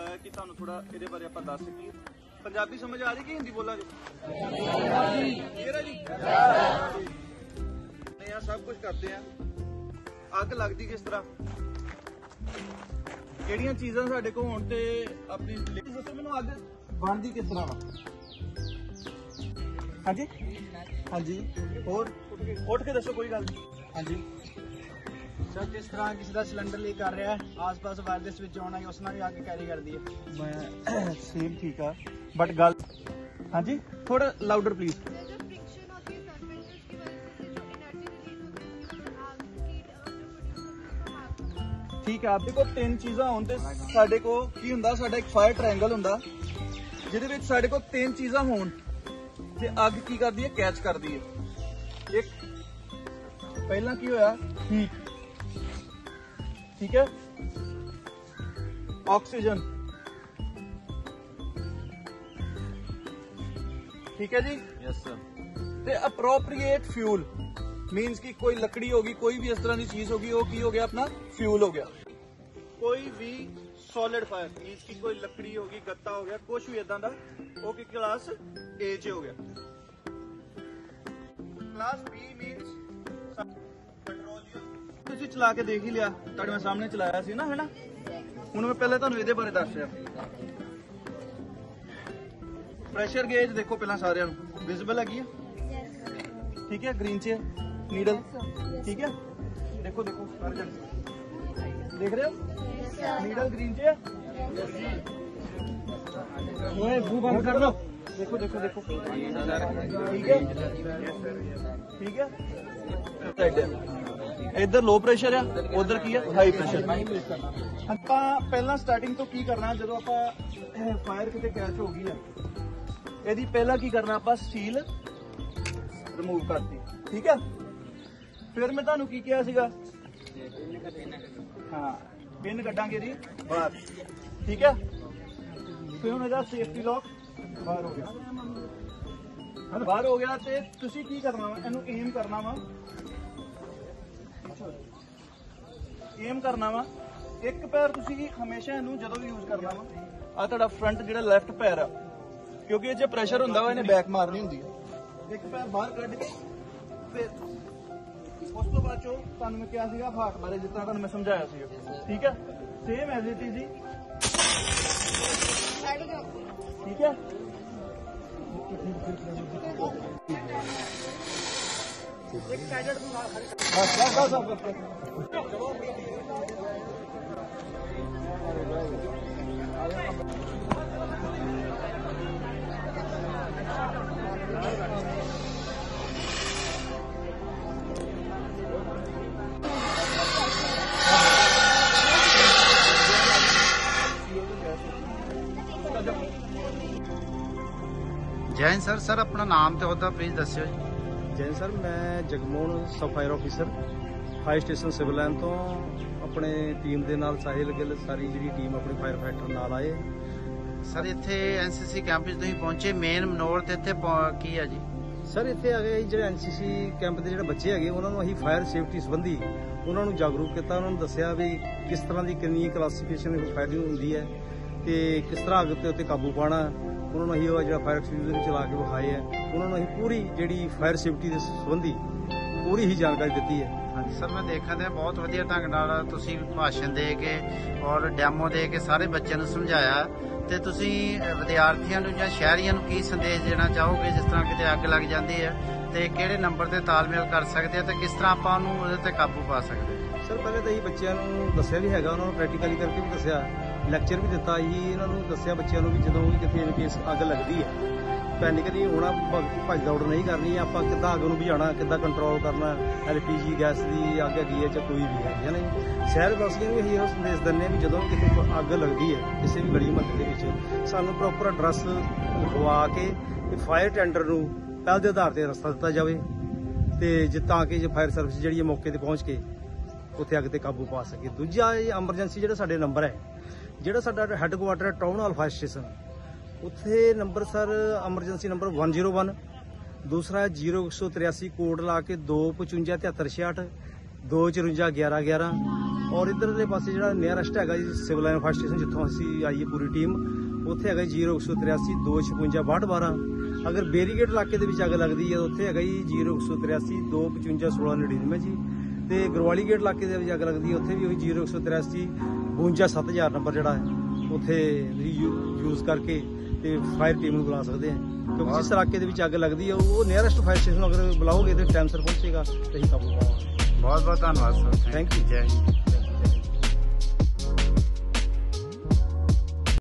ਬੁਲਾਇਆ ਕਿ ਤੁਹਾਨੂੰ ਥੋੜਾ ਇਹਦੇ ਬਾਰੇ ਆਪਾਂ ਦੱਸ ਸਕੀਏ। ਪੰਜਾਬੀ ਸਮਝ ਆ ਰਹੀ ਕਿ ਹਿੰਦੀ ਬੋਲਾਂਗੇ ਪੰਜਾਬੀ ਜੀ। ਨਹੀਂ ਆ ਸਭ ਕੁਝ ਕਰਦੇ ਆ। ਅੱਗ ਲੱਗਦੀ ਕਿਸ ਤਰ੍ਹਾਂ? ਕਿਹੜੀਆਂ ਚੀਜ਼ਾਂ ਸਾਡੇ ਕੋਲ ਹੋਣ ਤੇ ਆਪਣੀ ਦੱਸੋ ਮੈਨੂੰ ਅੱਗ ਬਣਦੀ ਕਿਸ ਤਰ੍ਹਾਂ ਵਾ? ਹਾਂਜੀ? ਹਾਂਜੀ। ਹੋਰ? ਉੱਠ ਕੇ ਦੱਸੋ ਕੋਈ ਗੱਲ। ਨਹੀਂ ਹਾਂਜੀ। ਸਰ ਜਿਸ ਤਰ੍ਹਾਂ ਕਿਸੇ ਦਾ ਸਿਲੰਡਰ ਲੀਕ ਕਰ ਰਿਹਾ ਹੈ ਆਸ-ਪਾਸ ਵਾਇਰਲੈਸ ਵਿੱਚ ਆਉਣਾ ਹੈ ਉਸ ਨਾਲ ਵੀ ਅੱਗ ਕੈਰੀ ਕਰਦੀ ਹੈ। ਮੈਂ ਸੇਮ ਠੀਕ ਆ ਬਟ ਗੱਲ ਹਾਂਜੀ? ਥੋੜਾ ਲਾਊਡਰ ਪਲੀਜ਼ ਠੀਕ ਆ ਆਪਣੇ ਕੋਲ ਤਿੰਨ ਚੀਜ਼ਾਂ ਹੋਣ ਤੇ ਸਾਡੇ ਕੋਲ ਕੀ ਹੁੰਦਾ? ਸਾਡਾ ਇੱਕ ਫਾਇਰ ਟ੍ਰਾਇੰਗਲ ਹੁੰਦਾ ਜਿਹਦੇ ਵਿੱਚ ਸਾਡੇ ਕੋਲ ਤਿੰਨ ਚੀਜ਼ਾਂ ਹੋਣ ਤੇ ਅੱਗ ਕੀ ਕਰਦੀ ਹੈ? ਕੈਚ ਕਰਦੀ ਹੈ। ਇੱਕ ਪਹਿਲਾਂ ਕੀ ਹੋਇਆ? ਹੀਟ ਠੀਕ ਹੈ ਆਕਸੀਜਨ ਠੀਕ ਹੈ ਜੀ ਯੈਸ ਸਰ ਤੇ ਅਪਰੋਪਰੀਏਟ ਫਿਊਲ ਮੀਨਸ ਕਿ ਕੋਈ ਲੱਕੜੀ ਹੋਗੀ ਕੋਈ ਵੀ ਇਸ ਤਰ੍ਹਾਂ ਦੀ ਚੀਜ਼ ਹੋਗੀ ਉਹ ਕੀ ਹੋ ਗਿਆ ਆਪਣਾ ਫਿਊਲ ਹੋ ਗਿਆ ਕੋਈ ਵੀ ਸੋਲਿਡ ਫਾਇਰ ਮੀਨਸ ਕਿ ਕੋਈ ਲੱਕੜੀ ਹੋਗੀ ਗੱਤਾ ਹੋ ਗਿਆ ਕੁਝ ਵੀ ਇਦਾਂ ਦਾ ਉਹ ਕਿ ਕਲਾਸ A 'ਚ ਹੋ ਗਿਆ ਕਲਾਸ B ਮੀਨਸ ਪੈਟਰੋਲੀਅਮ ਤੁਸੀਂ ਚਲਾ ਕੇ ਦੇਖ ਹੀ ਲਿਆ ਤੁਹਾਡੇ ਮੈਂ ਸਾਹਮਣੇ ਚਲਾਇਆ ਸੀ ਨਾ ਹੈਨਾ ਹੁਣ ਮੈਂ ਪਹਿਲਾਂ ਤੁਹਾਨੂੰ ਇਹਦੇ ਬਾਰੇ ਦੱਸ ਰਿਹਾ ਪ੍ਰੈਸ਼ਰ ਗੇਜ ਦੇਖੋ ਪਹਿਲਾਂ ਸਾਰਿਆਂ ਨੂੰ ਵਿਜ਼ੀਬਲ ਹੈਗੀ ਹੈ ਠੀਕ ਹੈ ਗ੍ਰੀਨ 'ਚ ਨੀਡਲ ਠੀਕ ਹੈ ਦੇਖੋ ਦੇਖੋ ਸਾਰੇ ਜਣੇ ਦੇਖ ਰਹੇ ਹੋ ਨੀਡਲ ਗ੍ਰੀਨ 'ਚ ਹੈ ਓਏ ਮੂੰਹ ਬੰਦ ਕਰ ਲਓ ਦੇਖੋ ਦੇਖੋ ਦੇਖੋ ਠੀਕ ਹੈ ਠੀਕ ਹੈ ਇੱਧਰ ਲੋ ਪ੍ਰੈਸ਼ਰ ਆ, ਉਧਰ ਕੀ ਆ? ਹਾਈ ਪ੍ਰੈਸ਼ਰ ਆਪਾਂ ਪਹਿਲਾਂ ਸਟਾਰਟਿੰਗ ਤੋਂ ਕੀ ਕਰਨਾ, ਜਦੋਂ ਆਪਾਂ ਫਾਇਰ ਕਿਤੇ ਕੈਚ ਹੋ ਗਈ ਆ ਇਹਦੀ ਪਹਿਲਾਂ ਕੀ ਕਰਨਾ ਆਪਾਂ ਸਟੀਲ ਰਿਮੂਵ ਕਰਤੀ, ਠੀਕ ਹੈ ਫਿਰ ਮੈਂ ਤੁਹਾਨੂੰ ਕੀ ਕਿਹਾ ਸੀਗਾ? ਹਾਂ ਪਿੰਨ ਕੱਢਾਂਗੇ ਜੀ ਬਾਹਰ, ਠੀਕ ਹੈ ਫਿਰ ਹੁਣ ਇਹਦਾ ਸੇਫਟੀ ਲੌਕ ਬਾਹਰ ਹੋ ਗਿਆ। ਬਾਹਰ ਹੋ ਗਿਆ ਤੇ ਤੁਸੀਂ ਕੀ ਕਰਨਾ ਵਾ? ਇਹਨੂੰ ਏਮ ਕਰਨਾ ਵਾ। ਏਮ ਕਰਨਾ ਵਾ। ਇੱਕ ਪੈਰ ਤੁਸੀਂ ਹਮੇਸ਼ਾ ਇਹਨੂੰ ਜਦੋਂ ਵੀ ਯੂਜ਼ ਕਰਨਾ ਵਾ ਆ ਤੁਹਾਡਾ ਫਰੰਟ ਜਿਹੜਾ ਲੈਫਟ ਪੈਰ ਆ। ਕਿਉਂਕਿ ਇਹ 'ਚ ਪ੍ਰੈਸ਼ਰ ਹੁੰਦਾ ਵਾ, ਇਹਨੇ ਬੈਕ ਮਾਰਨੀ ਹੁੰਦੀ ਹੈ ਇੱਕ ਪੈਰ ਬਾਹਰ ਕੱਢ ਕੇ, ਫਿਰ ਉਸ ਤੋਂ ਬਾਅਦ ਚੋ ਤੁਹਾਨੂੰ ਮੈਂ ਕਿਹਾ ਸੀਗਾ ਹਾਰਟ ਬਾਰੇ, ਜਿਸ ਤਰ੍ਹਾਂ ਤੁਹਾਨੂੰ ਮੈਂ ਸਮਝਾਇਆ ਸੀ ਠੀਕ ਹੈ ਸੇਮ ਐਜ਼ ਇਟ ਇਜ਼ ਹੀ ਠੀਕ ਹੈ ਜੈਨ ਸਰ ਸਰ ਆਪਣਾ ਨਾਮ ਤੇ ਉਹਦਾ ਪਲੀਜ਼ ਦੱਸਿਓ ਜੀ। ਜੈਨ ਸਰ ਮੈਂ Jagmohan sub fire officer fire station civil line ਤੋਂ ਆਪਣੇ ਟੀਮ ਦੇ ਨਾਲ ਸਾਹਿਲ ਗਿੱਲ ਸਾਰੀ ਜਿਹੜੀ ਟੀਮ ਆਪਣੇ ਫਾਇਰ ਫਾਈਟਰ ਨਾਲ ਆਏ। ਸਰ ਇੱਥੇ ਐਨਸੀਸੀ ਕੈਂਪ 'ਚ ਤੁਸੀਂ ਪਹੁੰਚੇ ਮੇਨ ਮਨੋਰ ਤੇ ਇੱਥੇ ਕੀ ਆ ਜੀ? ਸਰ ਇੱਥੇ ਆ ਗਏ ਜਿਹੜੇ ਐਨਸੀਸੀ ਕੈਂਪ ਦੇ ਜਿਹੜੇ ਬੱਚੇ ਹੈਗੇ ਉਹਨਾਂ ਨੂੰ ਅਸੀਂ ਫਾਇਰ ਸੇਫਟੀ ਸੰਬੰਧੀ ਉਹਨਾਂ ਨੂੰ ਜਾਗਰੂਕ ਕੀਤਾ ਉਹਨਾਂ ਨੂੰ ਦੱਸਿਆ ਵੀ ਕਿਸ ਤਰ੍ਹਾਂ ਦੀ ਕਿੰਨੀ ਕਲਾਸੀਫਿਕੇਸ਼ਨ ਫਾਇਰਿੰਗ ਹੁੰਦੀ ਹੈ। ਤੇ ਕਿਸ ਤਰ੍ਹਾਂ ਅੱਗ ਤੇ ਉੱਤੇ ਕਾਬੂ ਪਾਣਾ ਉਹਨਾਂ ਨੂੰ ਅਸੀਂ ਉਹ ਜਿਹੜਾ ਫਾਇਰ ਐਕਸਟਿੰਗੁਇਸ਼ਰ ਚਲਾ ਕੇ ਵਿਖਾਏ ਆ ਉਹਨਾਂ ਨੂੰ ਅਸੀਂ ਪੂਰੀ ਜਿਹੜੀ ਫਾਇਰ ਸੇਫਟੀ ਦੇ ਸੰਬੰਧੀ ਪੂਰੀ ਹੀ ਜਾਣਕਾਰੀ ਦਿੱਤੀ ਹੈ। ਹਾਂਜੀ ਸਰ ਮੈਂ ਦੇਖਿਆ ਤੇ ਬਹੁਤ ਵਧੀਆ ਢੰਗ ਨਾਲ ਤੁਸੀਂ ਭਾਸ਼ਣ ਦੇ ਕੇ ਔਰ ਡੈਮੋ ਦੇ ਕੇ ਸਾਰੇ ਬੱਚਿਆਂ ਨੂੰ ਸਮਝਾਇਆ। ਤੇ ਤੁਸੀਂ ਵਿਦਿਆਰਥੀਆਂ ਨੂੰ ਜਾਂ ਸ਼ਹਿਰੀਆਂ ਨੂੰ ਕੀ ਸੰਦੇਸ਼ ਦੇਣਾ ਚਾਹੋਗੇ ਜਿਸ ਤਰ੍ਹਾਂ ਕਿਤੇ ਅੱਗ ਲੱਗ ਜਾਂਦੀ ਹੈ? ਤੇ ਕਿਹੜੇ ਨੰਬਰ ਤੇ ਤਾਲਮੇਲ ਕਰ ਸਕਦੇ ਆ ਤੇ ਕਿਸ ਤਰ੍ਹਾਂ ਆਪਾਂ ਉਹਨੂੰ ਉਹਦੇ ਤੇ ਕਾਬੂ ਪਾ ਸਕਦੇ ਸਰ ਪਹਿਲੇ ਤਾਂ ਇਹ ਬੱਚਿਆਂ ਨੂੰ ਦੱਸਿਆ ਵੀ ਹੈਗਾ ਉਹਨਾਂ ਨੂੰ ਪ੍ਰੈਕਟੀਕਲੀ ਕਰਕੇ ਵੀ ਦੱਸਿਆ। ਲੈਕਚਰ ਵੀ ਦਿੱਤਾ ਸੀ, ਇਹਨਾਂ ਨੂੰ ਦੱਸਿਆ ਬੱਚਿਆਂ ਨੂੰ ਵੀ ਜਦੋਂ ਵੀ ਕਿਤੇ ਇਹ ਕੇਸ ਅੱਗ ਲੱਗਦੀ ਹੈ ਪੈਨਿਕ ਨਹੀਂ ਹੋਣਾ ਭੱਜ ਦੌੜ ਨਹੀਂ ਕਰਨੀ, ਆਪਾਂ ਕਿੱਦਾਂ ਅੱਗ ਨੂੰ ਬੁਝਾਉਣਾ, ਕਿੱਦਾਂ ਕੰਟਰੋਲ ਕਰਨਾ ਐਲਪੀਜੀ ਗੈਸ ਦੀ ਅੱਗ ਹੈਗੀ ਹੈ ਜਾਂ ਕੋਈ ਵੀ ਹੈ ਹੈ ਨਹੀਂ ਸ਼ਹਿਰ ਵਾਸੀਆਂ ਨੂੰ ਇਹੀ ਇਹੋ ਸੰਦੇਸ਼ ਦਿੰਦੇ ਹਾਂ ਵੀ ਜਦੋਂ ਵੀ ਕਿਤੇ ਕੋਈ ਅੱਗ ਲੱਗਦੀ ਹੈ, ਕਿਸੇ ਵੀ ਗਲੀ ਮੁਹੱਲੇ ਦੇ ਵਿੱਚ, ਸਾਨੂੰ ਪ੍ਰੋਪਰ ਐਡਰੈਸ ਲਿਖਵਾ ਕੇ ਫਾਇਰ ਟੈਂਡਰ ਨੂੰ ਪਹਿਲ ਦੇ ਆਧਾਰ ਤੇ ਰਸਤਾ ਦਿੱਤਾ ਜਾਵੇ ਤੇ ਜੇ, ਤਾਂ ਕਿ ਜੇ ਫਾਇਰ ਸਰਵਿਸ ਜਿਹੜੀ ਹੈ ਮੌਕੇ ਤੇ ਪਹੁੰਚ ਕੇ ਉੱਥੇ ਅੱਗ ਤੇ ਕਾਬੂ ਪਾ ਸਕੇ। ਦੂਜਾ ਇਹ ਐਮਰਜੈਂਸੀ ਜਿਹੜਾ ਸਾਡੇ ਨੰਬਰ ਹੈ ਜਿਹੜਾ ਸਾਡਾ ਹੈੱਡਕੁਆਟਰ ਹੈ ਟਾਊਨ ਹਾਲ ਫਾਇਰ ਸਟੇਸ਼ਨ। ਉੱਥੇ ਨੰਬਰ ਸਰ ਐਮਰਜੈਂਸੀ ਨੰਬਰ 101 ਦੂਸਰਾ 0183 ਕੋਡ ਲਾ ਕੇ 2557366 2541111 ਔਰ ਇਧਰਲੇ ਪਾਸੇ ਜਿਹੜਾ ਨੀਅਰੈਸਟ ਹੈਗਾ ਜੀ ਸਿਵਲ ਲਾਈਨ ਫਾਇਰ ਸਟੇਸ਼ਨ ਜਿੱਥੋਂ ਅਸੀਂ ਆਈਏ ਪੂਰੀ ਟੀਮ ਉੱਥੇ ਹੈਗਾ ਜੀ 0183 256 6212 ਅਗਰ ਬੇਰੀਗੇਟ ਇਲਾਕੇ ਦੇ ਵਿੱਚ ਅੱਗ ਲੱਗਦੀ ਹੈ ਤਾਂ ਉੱਥੇ ਹੈਗਾ ਜੀ 0183 255 1699 ਜੀ। ਤੇ ਗਰਵਾਲੀ ਗੇਟ ਇਲਾਕੇ ਦੇ ਵਿੱਚ ਅੱਗ ਲੱਗਦੀ ਹੈ। ਉੱਥੇ ਵੀ ਉਹੀ 0183 52 7000 ਨੰਬਰ ਜਿਹੜਾ ਹੈ ਉੱਥੇ ਯੂਜ਼ ਕਰਕੇ ਤੇ ਫਾਇਰ ਟੀਮ ਨੂੰ ਬੁਲਾ ਸਕਦੇ ਆ ਕਿਉਂਕਿ ਜਿਸ ਇਲਾਕੇ ਦੇ ਵਿੱਚ ਅੱਗ ਲੱਗਦੀ ਹੈ ਉਹ ਨੀਅਰੈਸਟ ਫਾਇਰ ਸਟੇਸ਼ਨ ਅਗਰ ਬੁਲਾਓਗੇ ਤੇ ਟਾਈਮ ਸਿਰ ਪਹੁੰਚੇਗਾ ਤੇ ਅਸੀਂ ਕਾਬੂ ਪਾਵਾਂਗੇ ਬਹੁਤ ਬਹੁਤ ਧੰਨਵਾਦ ਸਰ Thank you. ਜੈ ਹਿੰਦ